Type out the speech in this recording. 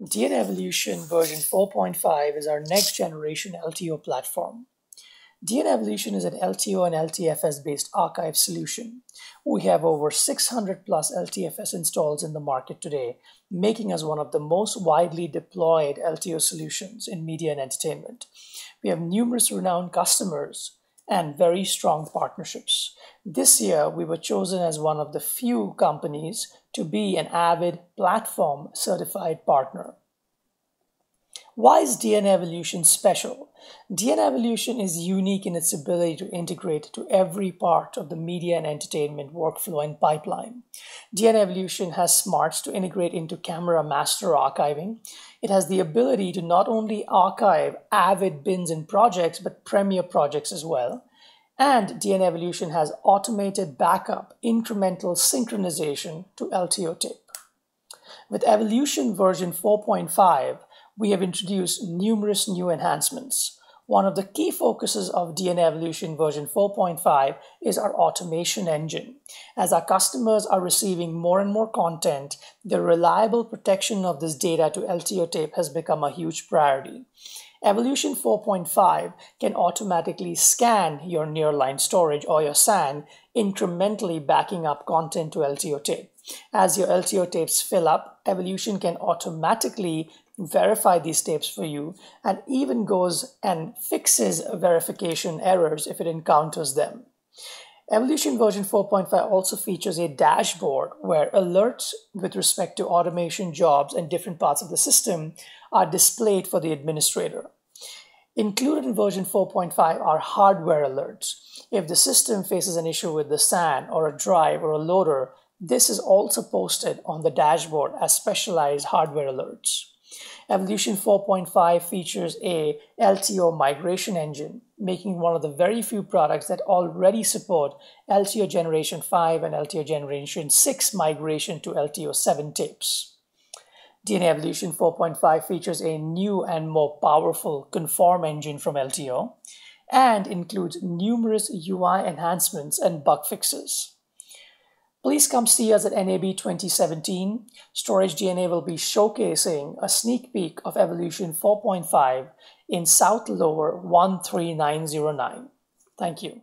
DNA Evolution version 4.5 is our next generation LTO platform. DNA Evolution is an LTO and LTFS based archive solution. We have over 600 plus LTFS installs in the market today, making us one of the most widely deployed LTO solutions in media and entertainment. We have numerous renowned customers and very strong partnerships. This year, we were chosen as one of the few companies to be an Avid platform certified partner. Why is DNA Evolution special? DNA Evolution is unique in its ability to integrate to every part of the media and entertainment workflow and pipeline. DNA Evolution has smarts to integrate into camera master archiving. It has the ability to not only archive Avid bins and projects, but Premiere projects as well. And DNA Evolution has automated backup incremental synchronization to LTO tape. With Evolution version 4.5, we have introduced numerous new enhancements. One of the key focuses of DNA Evolution version 4.5 is our automation engine. As our customers are receiving more and more content, the reliable protection of this data to LTO tape has become a huge priority. Evolution 4.5 can automatically scan your nearline storage or your SAN, incrementally backing up content to LTO tape. As your LTO tapes fill up, Evolution can automatically verify these tapes for you and even goes and fixes verification errors if it encounters them. Evolution version 4.5 also features a dashboard where alerts with respect to automation jobs and different parts of the system are displayed for the administrator. Included in version 4.5 are hardware alerts. If the system faces an issue with the SAN or a drive or a loader, this is also posted on the dashboard as specialized hardware alerts. Evolution 4.5 features a LTO migration engine, making one of the very few products that already support LTO Generation 5 and LTO Generation 6 migration to LTO 7 tapes. DNA Evolution 4.5 features a new and more powerful conform engine from LTO and includes numerous UI enhancements and bug fixes. Please come see us at NAB 2017. Storage DNA will be showcasing a sneak peek of Evolution 4.5 in South Lower 13909. Thank you.